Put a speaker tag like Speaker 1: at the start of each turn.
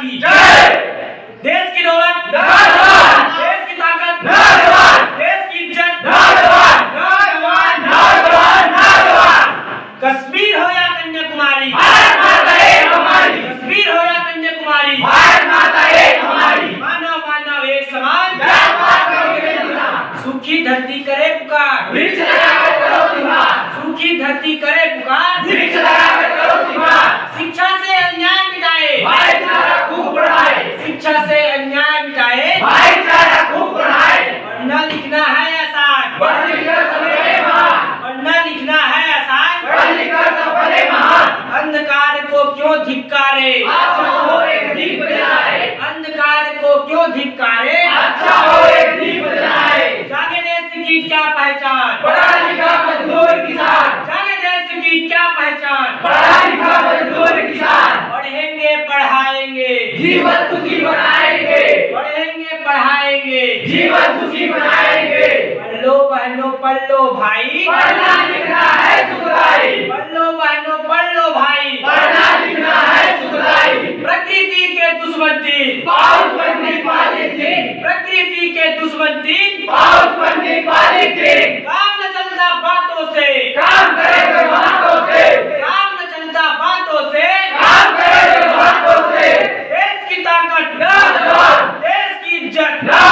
Speaker 1: की जय देश की दौलत देश की ताकत देश की इज़्ज़त। कश्मीर हो या कन्याकुमारी? कश्मीर हो या कन्याकुमारी? मानव मानव एक समान सूखी धरती करे पुकार। सूखी धरती करे पुकार। क्यों धिक्कारे? अच्छा हो
Speaker 2: एक दीप जलाए।
Speaker 1: अंधकार को क्यों धिक्कारे? अच्छा हो
Speaker 2: एक दीप जलाए।
Speaker 1: जागे देश की क्या पहचान? पढ़ा
Speaker 2: लिखा मजदूर
Speaker 1: किसान। जागे देश की क्या पहचान? पढ़ा
Speaker 2: लिखा मजदूर
Speaker 1: किसान। पढ़ेंगे पढ़ाएँगे जीवन सुखी
Speaker 2: बनाएँगे।
Speaker 1: पढ़ेंगे पढ़ाएँगे जीवन सुखी
Speaker 2: बनाएँगे।
Speaker 1: पढ़ लो बहनों पढ़ लो भाई। पढ़ना लिखना है सुखदाई। दुश्मन पंडित मालिक जी काम न चलता बातों से। काम करे तो बातों से। काम न चलता बातों से। काम करे तो बातों से। देश की ताकत। ना देश की इज़्ज़त। ना